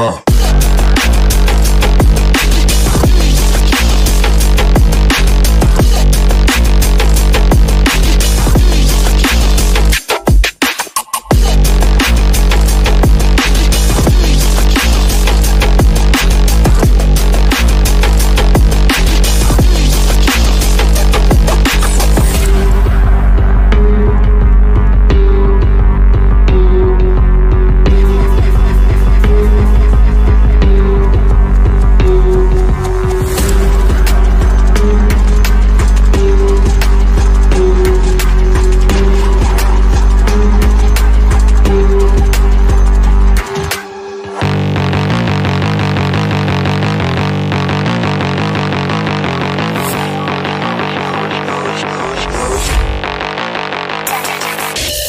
Oh.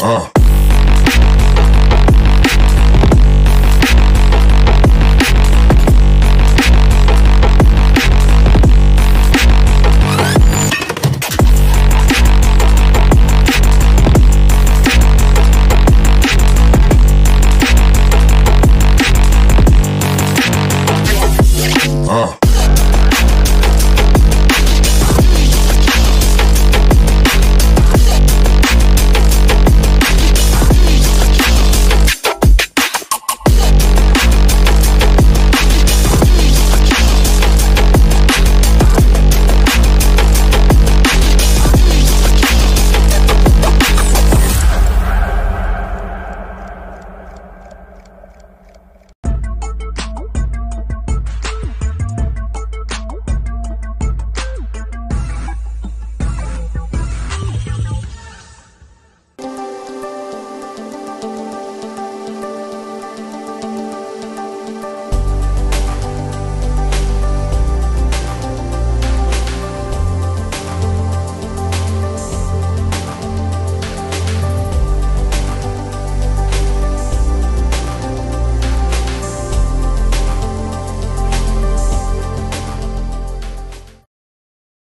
Uh.